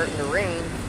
In the rain.